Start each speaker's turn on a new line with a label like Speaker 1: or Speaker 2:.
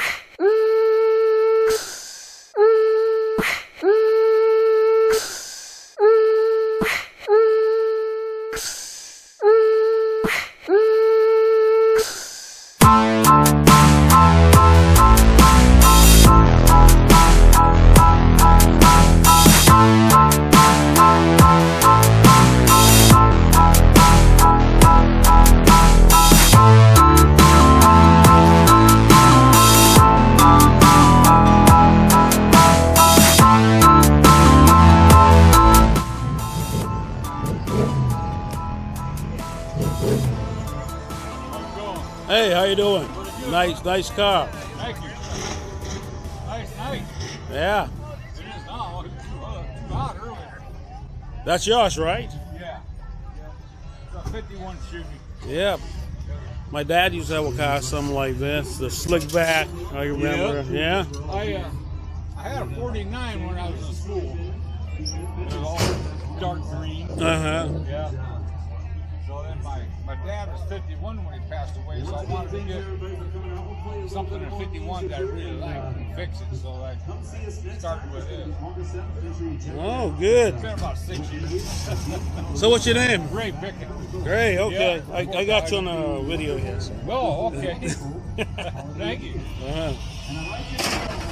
Speaker 1: Hey, how you doing? Nice, nice car.
Speaker 2: Thank you. Nice night.
Speaker 1: Yeah,
Speaker 2: It is now. It was too hot, too hot earlier.
Speaker 1: that's yours, right?
Speaker 2: Yeah. yeah. It's a 51 Chevy.
Speaker 1: Yeah. My dad used to have a car something like this, the slick back. I remember. Yeah.
Speaker 2: I uh, I had a 49 when I was in school. It was all dark green.
Speaker 1: Uh huh.
Speaker 2: Yeah. So then my, my dad was 51 when he passed away, so I wanted to get something in 51 that I really liked and fix it. So I started with it.
Speaker 1: Oh, good.
Speaker 2: It's been about six years.
Speaker 1: So, what's your name?
Speaker 2: Ray Pickett.
Speaker 1: Great. Okay.
Speaker 2: Yeah.
Speaker 1: I, I got you on a video here. So.
Speaker 2: Oh, okay. Thank you.
Speaker 1: Uh-huh.